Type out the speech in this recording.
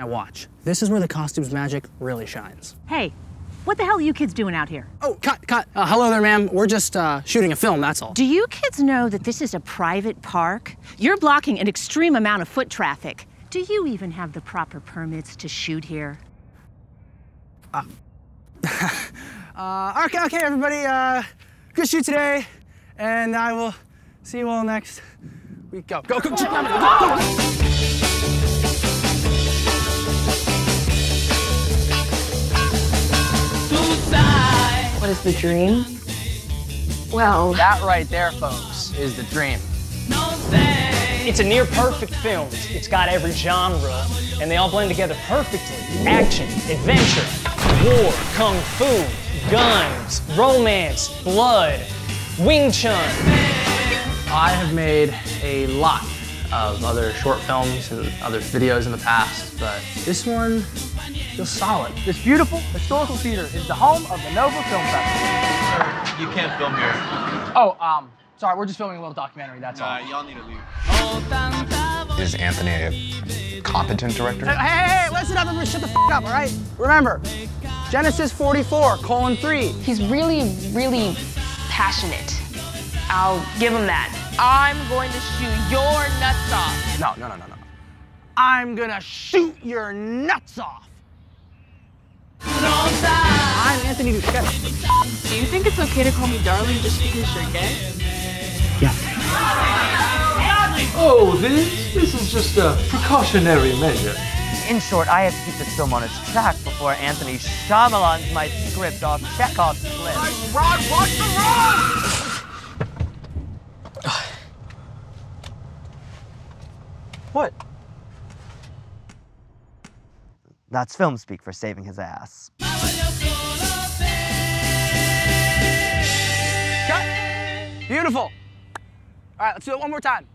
Now watch. This is where the costumes magic really shines. Hey, what the hell are you kids doing out here? Oh, cut, cut. Uh, hello there, ma'am. We're just uh, shooting a film, that's all. Do you kids know that this is a private park? You're blocking an extreme amount of foot traffic. Do you even have the proper permits to shoot here? Uh, okay, okay, everybody. Uh, good shoot today, and I will see you all next week. Go, go, go, go, go, go. Is the dream? Well, That right there, folks, is the dream. It's a near perfect film. It's got every genre, and they all blend together perfectly. Action, adventure, war, kung fu, guns, romance, blood, Wing Chun. I have made a lot of other short films and other videos in the past, but this one feels solid. This beautiful historical theater is the home of the Nova Film Festival. Sir, You can't film here. Oh, um, sorry, we're just filming a little documentary, that's all. Alright, y'all need to leave. Is Anthony a competent director? Hey, hey, hey, listen up, everybody. Shut the f up, all right? Remember, Genesis 44, colon 3. he's really, really passionate. I'll give him that. I'm going to shoot your nuts off. No, no, no, no, no. I'm gonna shoot your nuts off. I'm Anthony Doschetto. Do you think it's okay to call me darling just because you're gay? Yeah. Oh, this? This is just a precautionary measure. In short, I have to keep this film on its track before Anthony Shyamalan's my script off Chekhov's list. What? That's film speak for saving his ass. Cut. Beautiful. All right, let's do it one more time.